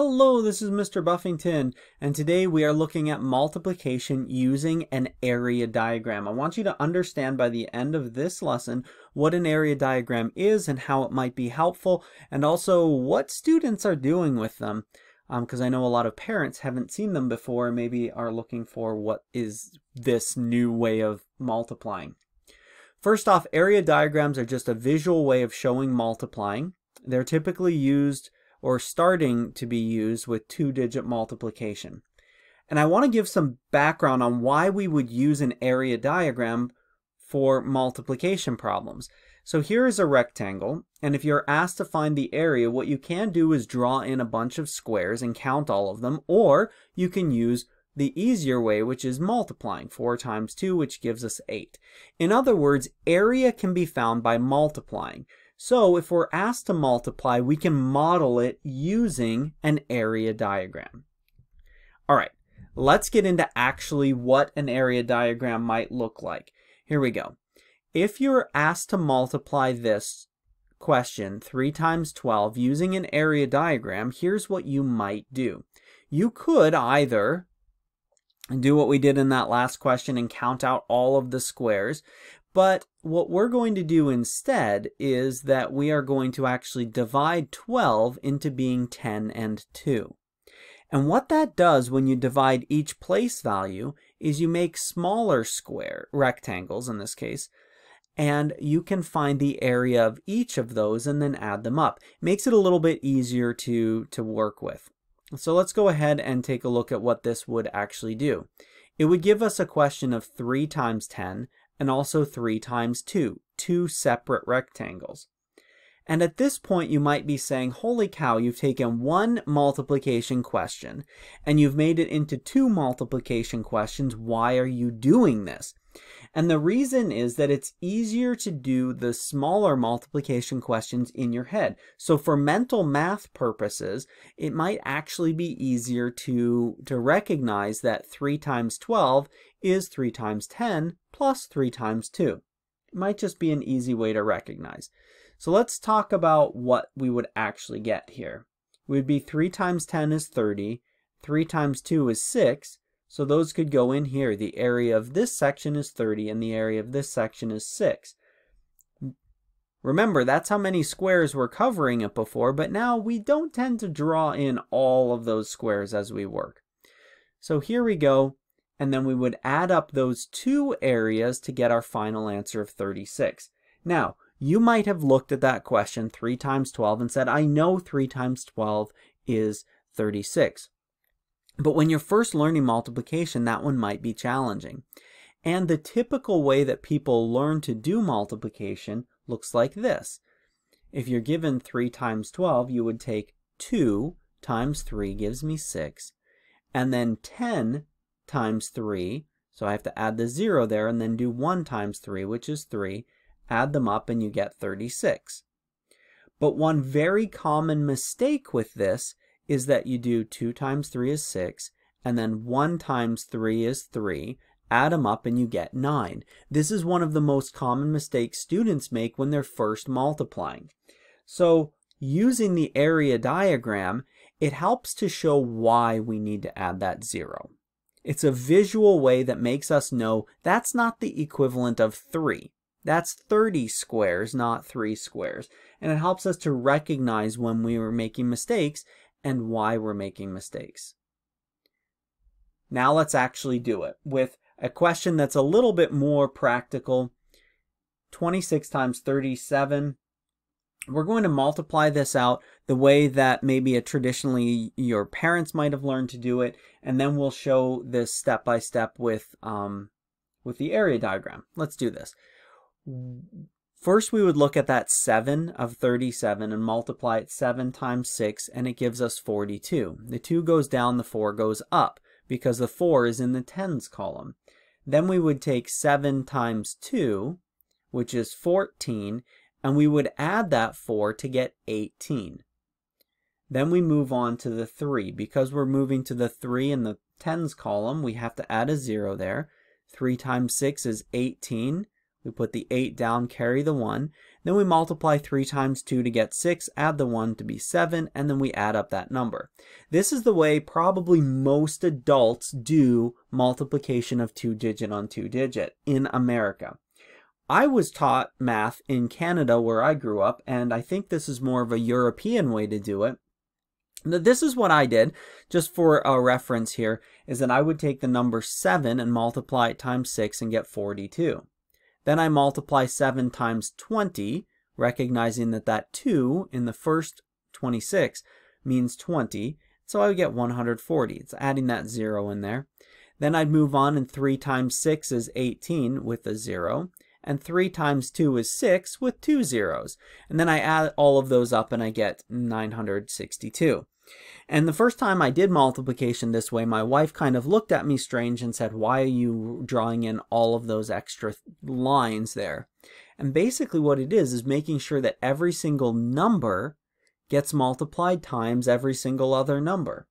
Hello, this is Mr. Buffington, and today we are looking at multiplication using an area diagram. I want you to understand by the end of this lesson what an area diagram is and how it might be helpful, and also what students are doing with them, because um, I know a lot of parents haven't seen them before maybe are looking for what is this new way of multiplying. First off, area diagrams are just a visual way of showing multiplying. They're typically used or starting to be used with two-digit multiplication. And I want to give some background on why we would use an area diagram for multiplication problems. So here is a rectangle, and if you're asked to find the area, what you can do is draw in a bunch of squares and count all of them, or you can use the easier way, which is multiplying. 4 times 2, which gives us 8. In other words, area can be found by multiplying. So if we're asked to multiply, we can model it using an area diagram. All right, let's get into actually what an area diagram might look like. Here we go. If you're asked to multiply this question 3 times 12 using an area diagram, here's what you might do. You could either do what we did in that last question and count out all of the squares, but what we're going to do instead is that we are going to actually divide 12 into being 10 and 2. And what that does when you divide each place value is you make smaller square rectangles in this case, and you can find the area of each of those and then add them up. Makes it a little bit easier to, to work with. So let's go ahead and take a look at what this would actually do. It would give us a question of 3 times 10 and also 3 times 2, two separate rectangles. And at this point, you might be saying, holy cow, you've taken one multiplication question and you've made it into two multiplication questions. Why are you doing this? And the reason is that it's easier to do the smaller multiplication questions in your head. So for mental math purposes, it might actually be easier to, to recognize that 3 times 12 is 3 times 10 plus 3 times 2. It might just be an easy way to recognize. So let's talk about what we would actually get here. Would be 3 times 10 is 30, 3 times 2 is 6, so those could go in here. The area of this section is 30 and the area of this section is 6. Remember, that's how many squares we're covering it before, but now we don't tend to draw in all of those squares as we work. So here we go, and then we would add up those two areas to get our final answer of 36. Now, you might have looked at that question 3 times 12 and said, I know 3 times 12 is 36. But when you're first learning multiplication, that one might be challenging. And the typical way that people learn to do multiplication looks like this. If you're given 3 times 12, you would take 2 times 3 gives me 6, and then 10 times 3, so I have to add the 0 there, and then do 1 times 3, which is 3, add them up, and you get 36. But one very common mistake with this is that you do 2 times 3 is 6, and then 1 times 3 is 3, add them up and you get 9. This is one of the most common mistakes students make when they're first multiplying. So using the area diagram, it helps to show why we need to add that 0. It's a visual way that makes us know that's not the equivalent of 3. That's 30 squares, not 3 squares. And it helps us to recognize when we were making mistakes and why we're making mistakes. Now let's actually do it with a question that's a little bit more practical. 26 times 37. We're going to multiply this out the way that maybe a traditionally your parents might have learned to do it, and then we'll show this step by step with um, with the area diagram. Let's do this. First, we would look at that 7 of 37 and multiply it 7 times 6, and it gives us 42. The 2 goes down, the 4 goes up, because the 4 is in the tens column. Then we would take 7 times 2, which is 14, and we would add that 4 to get 18. Then we move on to the 3. Because we're moving to the 3 in the tens column, we have to add a 0 there. 3 times 6 is 18. We put the 8 down, carry the 1. Then we multiply 3 times 2 to get 6, add the 1 to be 7, and then we add up that number. This is the way probably most adults do multiplication of two digit on two digit in America. I was taught math in Canada where I grew up, and I think this is more of a European way to do it. This is what I did, just for a reference here, is that I would take the number 7 and multiply it times 6 and get 42. Then I multiply 7 times 20, recognizing that that 2 in the first 26 means 20, so I would get 140. It's adding that 0 in there. Then I'd move on, and 3 times 6 is 18 with a 0 and 3 times 2 is 6 with two zeros. And then I add all of those up and I get 962. And the first time I did multiplication this way, my wife kind of looked at me strange and said, why are you drawing in all of those extra lines there? And basically what it is, is making sure that every single number gets multiplied times every single other number.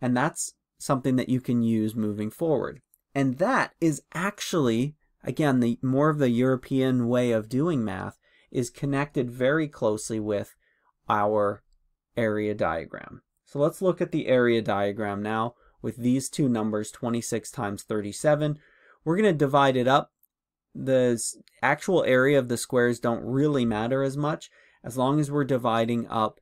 And that's something that you can use moving forward. And that is actually again, the more of the European way of doing math is connected very closely with our area diagram. So let's look at the area diagram now with these two numbers, 26 times 37. We're going to divide it up. The actual area of the squares don't really matter as much as long as we're dividing up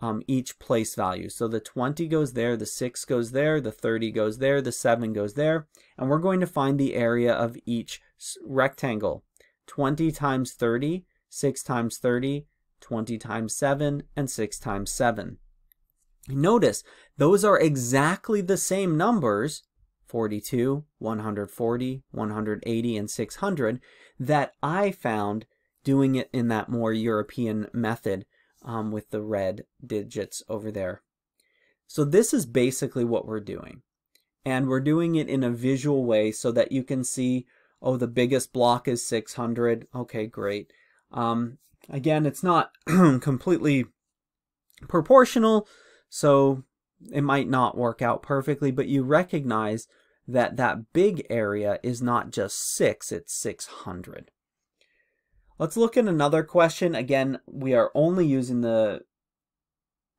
um, each place value. So the 20 goes there, the 6 goes there, the 30 goes there, the 7 goes there, and we're going to find the area of each rectangle. 20 times 30, 6 times 30, 20 times 7, and 6 times 7. Notice, those are exactly the same numbers, 42, 140, 180, and 600, that I found doing it in that more European method um, with the red digits over there. So this is basically what we're doing. And we're doing it in a visual way so that you can see, oh, the biggest block is 600. Okay, great. Um, again, it's not completely proportional, so it might not work out perfectly, but you recognize that that big area is not just 6, it's 600. Let's look at another question. Again, we are only using the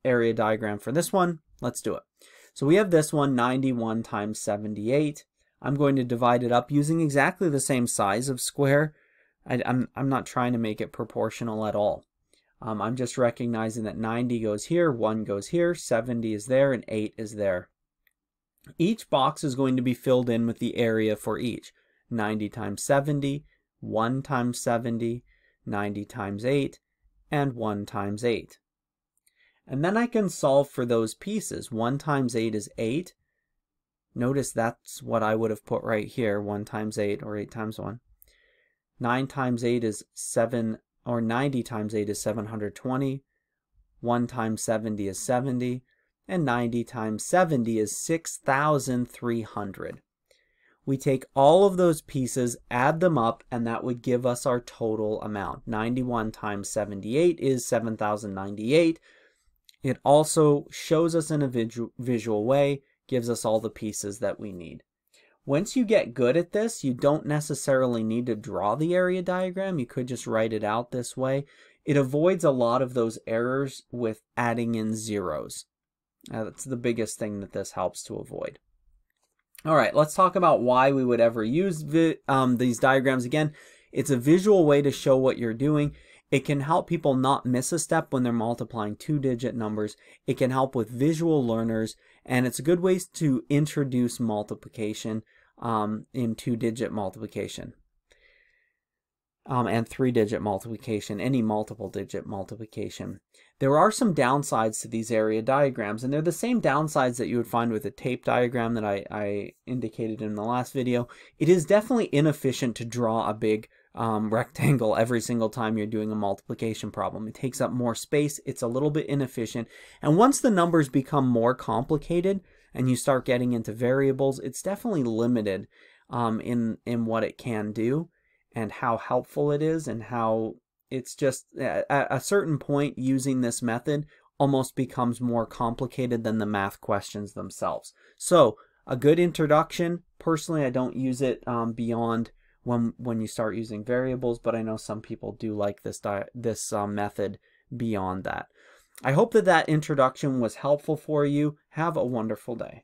area diagram for this one. Let's do it. So we have this one, 91 times 78. I'm going to divide it up using exactly the same size of square. I, am I'm, I'm not trying to make it proportional at all. Um, I'm just recognizing that 90 goes here, 1 goes here, 70 is there, and 8 is there. Each box is going to be filled in with the area for each. 90 times 70, 1 times 70, 90 times 8, and 1 times 8. And then I can solve for those pieces. 1 times 8 is 8. Notice that's what I would have put right here, 1 times 8 or 8 times 1. 9 times 8 is 7, or 90 times 8 is 720. 1 times 70 is 70. And 90 times 70 is 6,300 we take all of those pieces, add them up, and that would give us our total amount. 91 times 78 is 7,098. It also shows us in a visual way, gives us all the pieces that we need. Once you get good at this, you don't necessarily need to draw the area diagram. You could just write it out this way. It avoids a lot of those errors with adding in zeros. Uh, that's the biggest thing that this helps to avoid. All right, let's talk about why we would ever use um, these diagrams again. It's a visual way to show what you're doing. It can help people not miss a step when they're multiplying two-digit numbers. It can help with visual learners, and it's a good way to introduce multiplication um, in two-digit multiplication um, and three-digit multiplication, any multiple-digit multiplication. There are some downsides to these area diagrams, and they're the same downsides that you would find with a tape diagram that I, I indicated in the last video. It is definitely inefficient to draw a big um, rectangle every single time you're doing a multiplication problem. It takes up more space, it's a little bit inefficient, and once the numbers become more complicated and you start getting into variables, it's definitely limited um, in, in what it can do and how helpful it is and how it's just at a certain point using this method almost becomes more complicated than the math questions themselves. So a good introduction. Personally, I don't use it um, beyond when when you start using variables, but I know some people do like this this uh, method beyond that. I hope that that introduction was helpful for you. Have a wonderful day.